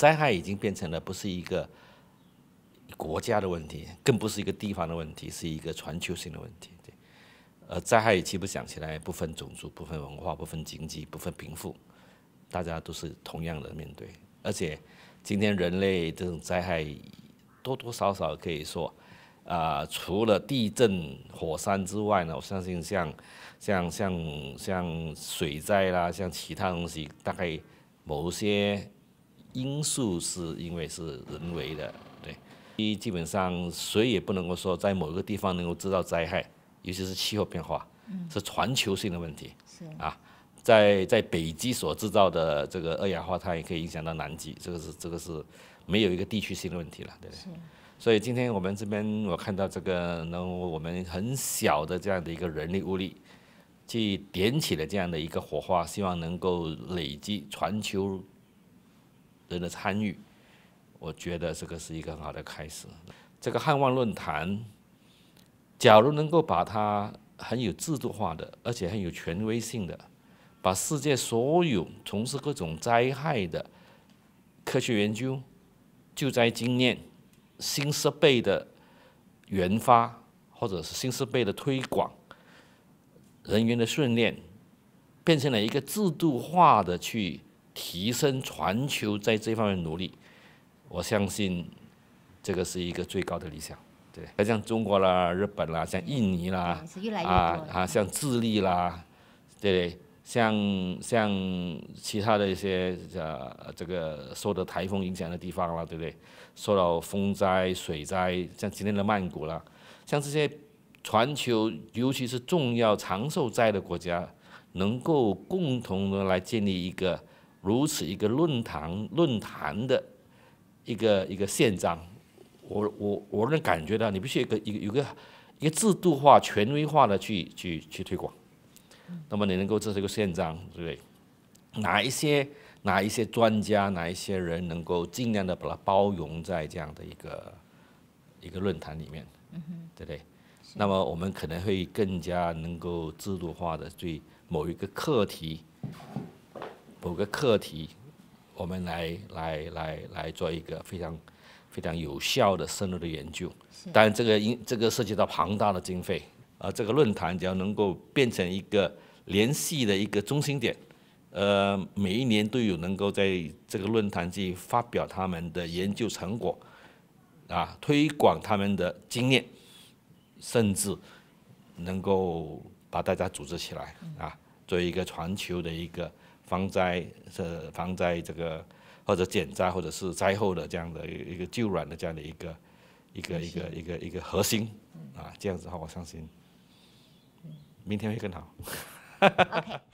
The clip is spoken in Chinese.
灾害已经变成了不是一个国家的问题，更不是一个地方的问题，是一个全球性的问题。对，呃，灾害其实讲起来不分种族、不分文化、不分经济、不分贫富，大家都是同样的面对。而且今天人类这种灾害多多少少可以说，啊，除了地震、火山之外呢，我相信像像像像水灾啦，像其他东西，大概某些因素是因为是人为的，对。一基本上谁也不能够说在某个地方能够制造灾害，尤其是气候变化，是全球性的问题。是啊，在在北极所制造的这个二氧化碳也可以影响到南极，这个是这个是没有一个地区性的问题了，对不对？所以今天我们这边我看到这个，能我们很小的这样的一个人力物力，去点起了这样的一个火花，希望能够累积全球人的参与。我觉得这个是一个很好的开始。这个汉望论坛，假如能够把它很有制度化的，而且很有权威性的，把世界所有从事各种灾害的科学研究、救灾经验、新设备的研发，或者是新设备的推广、人员的训练，变成了一个制度化的去提升全球在这方面努力。我相信这个是一个最高的理想，对。像中国啦、日本啦、像印尼啦，啊啊，像智利啦，对，像像其他的一些呃这个受到台风影响的地方啦，对不对？受到风灾、水灾，像今天的曼谷啦，像这些全球尤其是重要长寿灾的国家，能够共同的来建立一个如此一个论坛论坛的。一个一个宪章，我我我能感觉到，你必须有个一个有个一个制度化、权威化的去去去推广。那么你能够这是一个宪章，对不对？哪一些哪一些专家，哪一些人能够尽量的把它包容在这样的一个一个论坛里面，对不对？那么我们可能会更加能够制度化的对某一个课题，某个课题。我们来来来来做一个非常非常有效的深入的研究，当然这个因这个涉及到庞大的经费，而这个论坛只要能够变成一个联系的一个中心点，呃，每一年都有能够在这个论坛去发表他们的研究成果，啊，推广他们的经验，甚至能够把大家组织起来啊，做一个全球的一个。防灾是防灾这个或者减灾或者是灾后的这样的一个救援的这样的一个一个一个一个一个核心啊，这样子的话，我相信明天会更好。OK。